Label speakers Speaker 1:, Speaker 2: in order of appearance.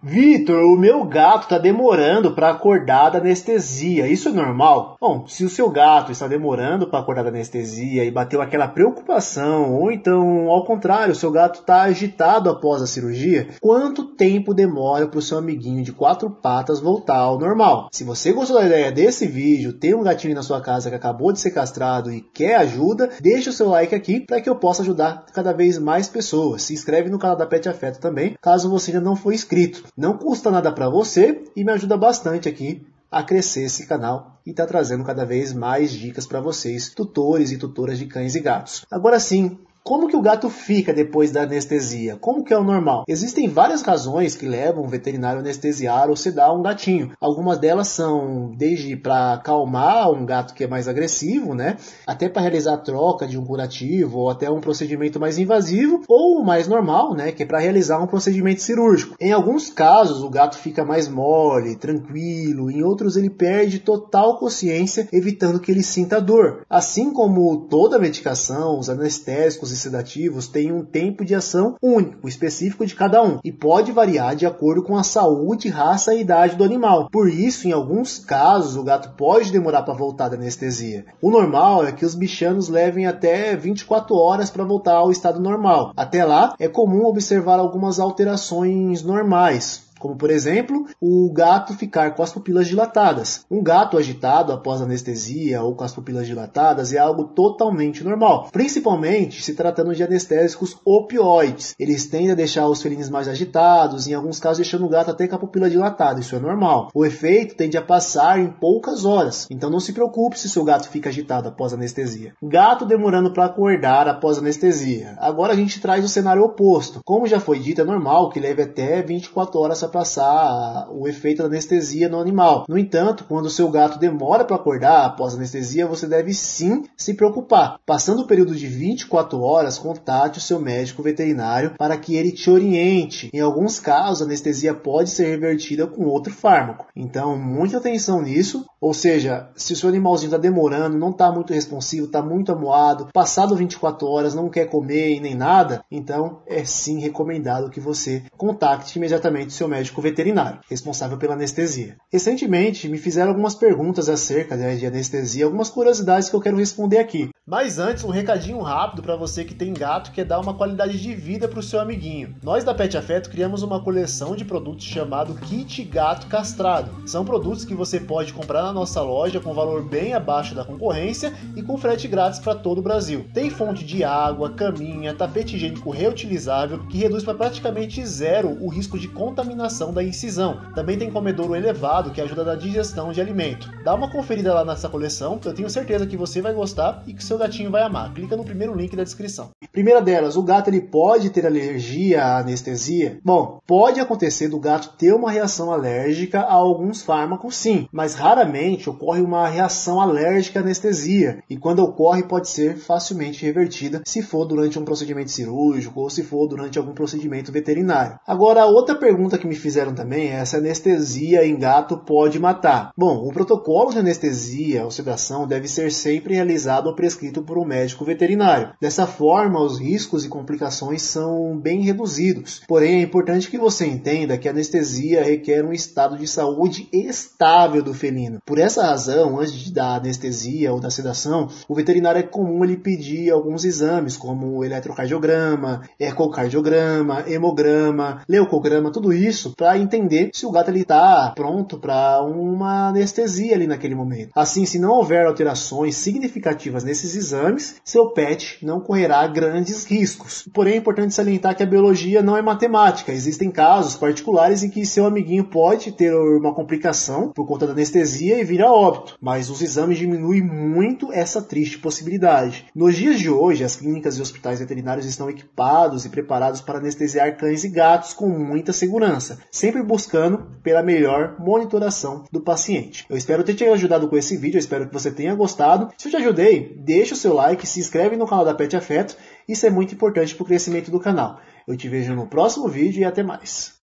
Speaker 1: Vitor, o meu gato está demorando para acordar da anestesia. Isso é normal? Bom, se o seu gato está demorando para acordar da anestesia e bateu aquela preocupação, ou então, ao contrário, o seu gato está agitado após a cirurgia, quanto tempo demora para o seu amiguinho de quatro patas voltar ao normal? Se você gostou da ideia desse vídeo, tem um gatinho na sua casa que acabou de ser castrado e quer ajuda, deixa o seu like aqui para que eu possa ajudar cada vez mais pessoas. Se inscreve no canal da Pet Afeto também, caso você ainda não for inscrito. Não custa nada para você e me ajuda bastante aqui a crescer esse canal e tá trazendo cada vez mais dicas para vocês, tutores e tutoras de cães e gatos. Agora sim, como que o gato fica depois da anestesia? Como que é o normal? Existem várias razões que levam o veterinário a anestesiar ou sedar um gatinho. Algumas delas são desde para acalmar um gato que é mais agressivo, né? Até para realizar a troca de um curativo ou até um procedimento mais invasivo ou mais normal, né? Que é para realizar um procedimento cirúrgico. Em alguns casos o gato fica mais mole, tranquilo. Em outros ele perde total consciência, evitando que ele sinta dor. Assim como toda medicação, os anestésicos sedativos têm um tempo de ação único, específico de cada um, e pode variar de acordo com a saúde, raça e idade do animal. Por isso, em alguns casos, o gato pode demorar para voltar da anestesia. O normal é que os bichanos levem até 24 horas para voltar ao estado normal. Até lá, é comum observar algumas alterações normais, como por exemplo, o gato ficar com as pupilas dilatadas. Um gato agitado após anestesia ou com as pupilas dilatadas é algo totalmente normal, principalmente se tratando de anestésicos opioides. Eles tendem a deixar os felinos mais agitados, em alguns casos deixando o gato até com a pupila dilatada, isso é normal. O efeito tende a passar em poucas horas, então não se preocupe se seu gato fica agitado após anestesia. Gato demorando para acordar após anestesia. Agora a gente traz o cenário oposto. Como já foi dito, é normal que leve até 24 horas passar o efeito da anestesia no animal. No entanto, quando o seu gato demora para acordar após a anestesia, você deve sim se preocupar. Passando o período de 24 horas, contate o seu médico veterinário para que ele te oriente. Em alguns casos, a anestesia pode ser revertida com outro fármaco. Então, muita atenção nisso. Ou seja, se o seu animalzinho está demorando, não está muito responsivo, está muito amuado, passado 24 horas, não quer comer e nem nada, então é sim recomendado que você contacte imediatamente o seu médico médico veterinário, responsável pela anestesia. Recentemente me fizeram algumas perguntas acerca né, de anestesia, algumas curiosidades que eu quero responder aqui. Mas antes, um recadinho rápido para você que tem gato e quer dar uma qualidade de vida para o seu amiguinho. Nós da Pet Afeto criamos uma coleção de produtos chamado Kit Gato Castrado. São produtos que você pode comprar na nossa loja com valor bem abaixo da concorrência e com frete grátis para todo o Brasil. Tem fonte de água, caminha, tapete higiênico reutilizável que reduz para praticamente zero o risco de contaminação da incisão. Também tem comedouro elevado que ajuda na digestão de alimento. Dá uma conferida lá nessa coleção, eu tenho certeza que você vai gostar e que seu gatinho vai amar. Clica no primeiro link da descrição. Primeira delas, o gato ele pode ter alergia à anestesia? Bom, pode acontecer do gato ter uma reação alérgica a alguns fármacos, sim, mas raramente ocorre uma reação alérgica à anestesia. E quando ocorre, pode ser facilmente revertida se for durante um procedimento cirúrgico ou se for durante algum procedimento veterinário. Agora, outra pergunta que me fizeram também é se a anestesia em gato pode matar. Bom, o protocolo de anestesia ou sedação deve ser sempre realizado ou prescrito por um médico veterinário. Dessa forma, os riscos e complicações são bem reduzidos. Porém, é importante que você entenda que a anestesia requer um estado de saúde estável do felino. Por essa razão, antes da anestesia ou da sedação, o veterinário é comum ele pedir alguns exames, como eletrocardiograma, ecocardiograma, hemograma, leucograma, tudo isso para entender se o gato está pronto para uma anestesia ali naquele momento. Assim, se não houver alterações significativas nesses exames, seu pet não correrá grandes riscos. Porém, é importante salientar que a biologia não é matemática. Existem casos particulares em que seu amiguinho pode ter uma complicação por conta da anestesia e vir a óbito, mas os exames diminuem muito essa triste possibilidade. Nos dias de hoje, as clínicas e hospitais veterinários estão equipados e preparados para anestesiar cães e gatos com muita segurança, sempre buscando pela melhor monitoração do paciente. Eu espero ter te ajudado com esse vídeo, eu espero que você tenha gostado. Se eu te ajudei, deixa o seu like, se inscreve no canal da Pet Afeto, isso é muito importante para o crescimento do canal. Eu te vejo no próximo vídeo e até mais.